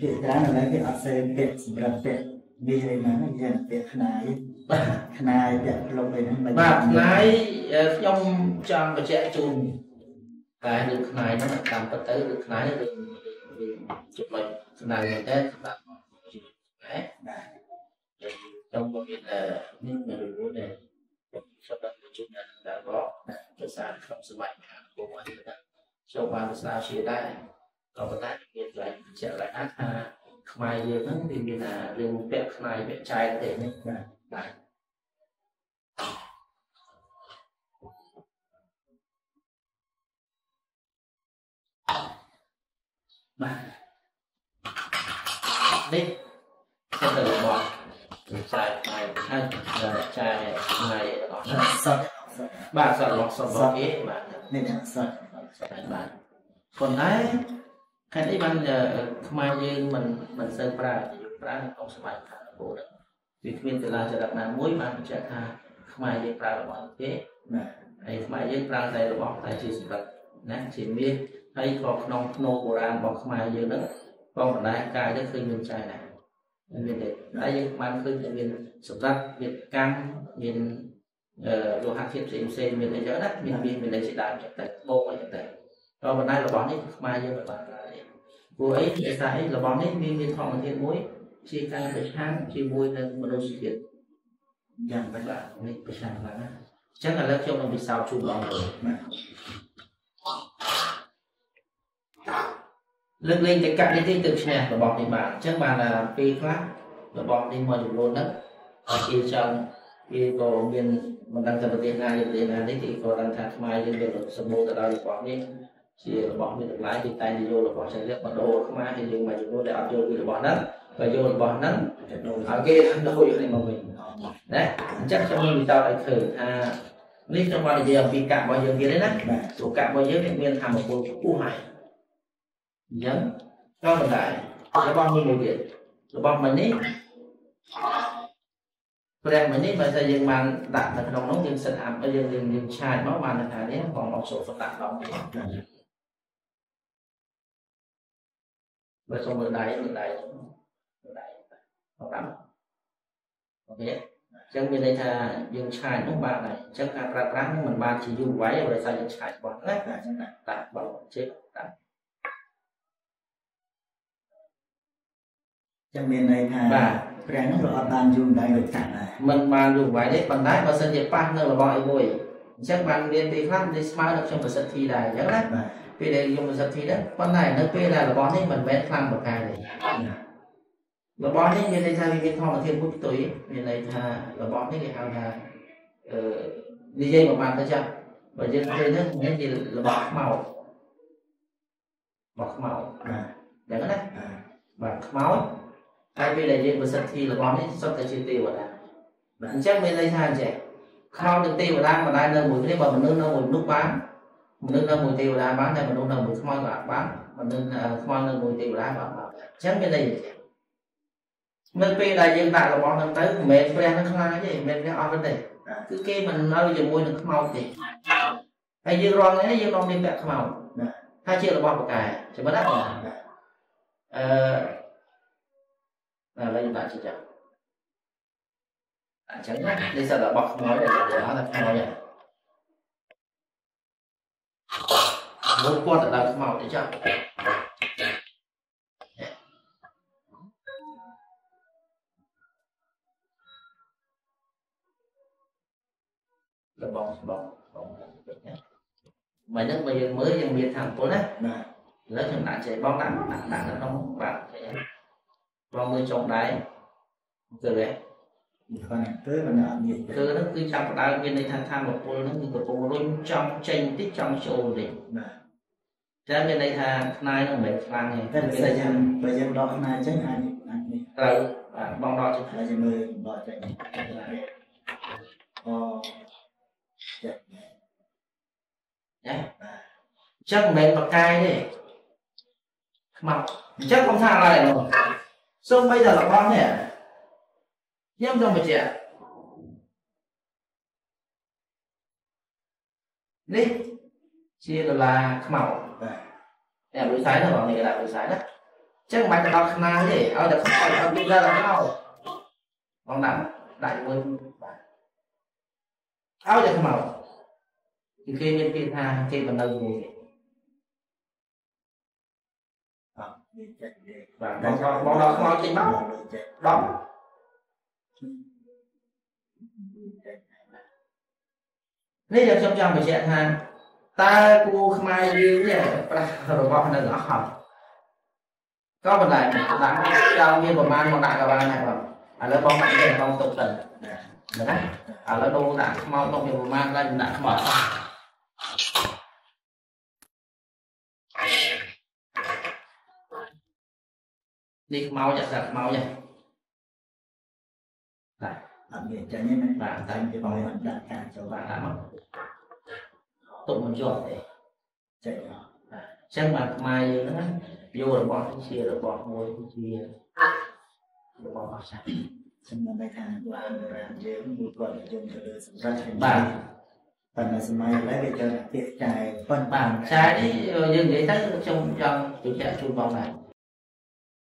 ពាក្យច្រើនឥឡូវគេអត់សេពាក្យសម្រាប់ពាក្យវាអីណាយើងពាក្យខ្នាយខ្នាយពាក្យផ្លុកអីហ្នឹងមិនបាទខ្នាយខ្ញុំចង់បញ្ជាក់ជូនតែរឿងខ្នាយហ្នឹងតាមពិតទៅរឿងខ្នាយរឿងរឿងចំណុចខ្នាយមែនតើសម្រាប់ជីវិតណាបាទខ្ញុំក៏មាននេះមានរឿងដែរខ្ញុំបានជួបអ្នកដែលរកភាសាក្នុងសម័យមហានគរមកនេះដែរខ្ញុំបានស្ដាប់ជាដែរក៏ប៉ុន្តែ មានកន្លែងបញ្ជាក់ឡើងថាខ្មែរយើងហ្នឹងវាមានរឿងពាក់ខ្នាយពាក់ចែកទេនេះបាទបាទបាទនេះខ្ញុំទៅរបស់ចាយផ្នែកហើយចាយផ្នែករបស់សតបាទសតរបស់សតរបស់គេបាទនេះសតបាទប៉ុន្តែ ខេត្តនេះបានខ្មែរយើងមិនមិនសូវប្រើយើងប្រើក្នុងសម័យខាងពូនវាគ្មានតឡាចរិតណាមួយបានបញ្ជាក់ថាខ្មែរយើងប្រើរបស់គេបាទហើយខ្មែរយើងប្រើតែរបស់តែជាសម្រាប់ណាជាមាសហើយក៏ក្នុងភ្នោបុរាណរបស់ខ្មែរយើងហ្នឹងក៏បណ្ដាកាយទៅឃើញមានចែកដែរមានទេតែយើងបានឃើញតែមានសម្រាប់មានកម្មមានអឺលោហៈធាតុផ្សេងផ្សេងមានអីចឹងណាមានមានមានអីជាដើមចឹងតែបោកអីចឹងតែក៏បណ្ដារបស់នេះខ្មែរយើងមិនបានប្រើទេ ព្រោះអីដោយសារអីរបស់នេះមានមានធម្មជាតិមួយជាការប្រឆាំងជាមួយនឹងមនុស្សជាតិយ៉ាងបែបបាទនេះប្រឆាំងឡើងណាអញ្ចឹងឥឡូវខ្ញុំនឹងពិសោធន៍ជូនបងប្អូនលើកលែងតែកាក់នេះទេទៅឈ្នះរបស់នេះបានអញ្ចឹងបានថាពេលខ្លះរបស់នេះមួយចំនួនហ្នឹងគេចង់គេក៏មានមិនដឹងទៅប្រទេសណាឬប្រទេសណានេះគេក៏ដឹងថាខ្មែរយើងយកសម្បូរទៅដោយរបស់នេះ ជារបស់មានតម្លៃគេតែងយករបស់ចឹងទៀតបដូរខ្មែរហើយយើងមួយចំនួនដែលអត់យកពីរបស់ហ្នឹងក៏យករបស់ហ្នឹងឲ្យគេដូរនេះមកវិញណាអញ្ចឹងខ្ញុំមានវិចោតឲ្យឃើញថានេះខ្ញុំបាននិយាយអំពីកាក់របស់យើងទៀតទេណាព្រោះកាក់របស់យើងមានធម្មពលខ្ពស់ហើយអញ្ចឹងក៏មិនដែររបស់មួយមួយទៀតរបស់មួយនេះព្រះមួយនេះបើតែយើងបានដាក់នៅក្នុងនោះយើងសិតអាប់យើងយើងយើងឆាយមកបានថានេះបងអត់ចូលសម្ដាក់ដល់ នេះបើសុំមើលដៃមើលដៃមើលដៃអត់តាមអូខេអញ្ចឹងមានន័យថាយើងឆាយនោះបានហើយអញ្ចឹងការប្រើប្រាស់នោះមិនបានជាយូរវែងដោយសារយើងឆាយរបស់ណាអញ្ចឹងតាបងជិះតាចឹងមានន័យថាបាទព្រះនោះក៏អត់បានយូរដៃដូចតាក់ដែរមិនបានយូរវែងទេប៉ុន្តែបើសិនជាប៉ះនៅរបស់អីមួយអញ្ចឹងបានមានពេលខ្លះនេះស្មើនឹងខ្ញុំប្រសិទ្ធិដែរអញ្ចឹងណា ពេលដែលខ្ញុំប្រសិទ្ធិដែរប៉ុន្តែនៅពេលដែលរបស់នេះមិនមែនខ្លាំងបកាយទេរបស់នេះមានន័យថាវាមានធម្មជាតិមួយផ្ទុយមានន័យថារបស់នេះគេហៅថាអឺនិយាយមកបានទៅចាស់បើយើងឃើញហ្នឹងនេះជារបស់ខ្មោចរបស់ខ្មោចបាទអញ្ចឹងណាបាទខ្មោចហើយពេលដែលយើងប្រសិទ្ធិរបស់នេះសុទ្ធតែជាទេវតាអញ្ចឹងមានន័យថាអញ្ចឹងខ្មោចនិងទេវតាមិនដែលនៅមួយគ្នាបើមនុស្សនៅមួយមនុស្សបាន មនុស្សនៅមួយទេវតាបានតែមនុស្សនៅមួយខ្មោចក៏អាចបានមនុស្សខ្មោចនៅមួយទេវតាក៏បានអញ្ចឹងមានន័យនៅពេលដែលយើងដាក់របស់ហ្នឹងទៅមិនមែនព្រះនឹងខ្លាចទេមិនមែនព្រះអត់ទេគឺគេមិននៅជាមួយនឹងខ្មោចទេហើយយើងរងនេះយើងនាំមានពាក់ខ្មោចថាជារបស់បកែចាំមិនណាអឺឥឡូវដាក់ជាចឹងអញ្ចឹងនេះសិតរបស់ខ្មោចដែលគេហៅថាខ្មោចមុនគាត់ទៅដល់ខ្មោចទៅចឹង លបងបងបងមិនហ្នឹងបើយើងមើលយើងមានធម្មពលណាបាទឥឡូវខ្ញុំដាក់ចេះបងដាក់ដាក់ដាក់នៅក្នុងបាទបងមើលចុងដៃគឺទេ គាត់គឺមិនអត់មានគឺហ្នឹងគឺចាប់ផ្ដើមមានន័យថាធម្មពលហ្នឹងគឺកំពុងរុញចង់ចេញតិចចង់ចូលតិចបាទតែមានន័យថាខ្នាយហ្នឹងមិនមែនខ្លាំងទេតែបើយើងបើយើងដកខ្នាយចេញអាចអាចនេះត្រូវបាទបងដកចេញហើយយើងមើលដកចេញអូចាណាអញ្ចឹងមិនមែនបកាយទេខ្មៅអញ្ចឹងខ្ញុំថាឡើយនោះសូម្បីតែរបស់នេះ ខ្ញុំចង់បញ្ជាក់នេះជាដុល្លារខ្មៅបាទតែលុយសាយណាបងនេះគេដាក់លុយសាយណាចឹងមិនបាច់ទៅដល់ខ្នាយទេឲ្យតែខ្មោចឲ្យពីដ នពាក្យថាគេមិននៅមួយទេអត់មានចិត្តទេបាទបងដល់បងដល់ខ្មោចចេញមកចិត្តដល់នេះដែលខ្ញុំចង់បញ្ជាក់ថាតើគួខ្មែរយើងនេះប្រាស់របស់នៅអស់ហត់ក៏ប៉ុន្តែដាក់ចង់មានប្រមាណមកដាក់ក៏បានដែរបងឥឡូវបងដាក់នេះបងទុកទៅណាឥឡូវដូរដាក់ខ្មោចមកមានប្រមាណឡើងដាក់ខ្មោចអស់នេះខ្មោចអាសាខ្មោចហ្នឹងអត់មានចិត្តទេណាបាទតែតែគេគេបបងកឲ្យឲ្យដាក់ការចូលបាទបាដាក់មកទុកមិនជាប់ទេចិត្តអត់អញ្ចឹងបាទខ្មែរយើងហ្នឹង យករបស់នេះជារបស់មួយជារបស់អស្ចារ្យខ្ញុំមិនថាបានរាមយើងមួយគាត់និយមទៅលើសម្រាប់បាទប៉ុន្តែសម័យឥឡូវគេចូលពាក្យចាយប៉ុន្តែបាទចាយនេះយើងនិយា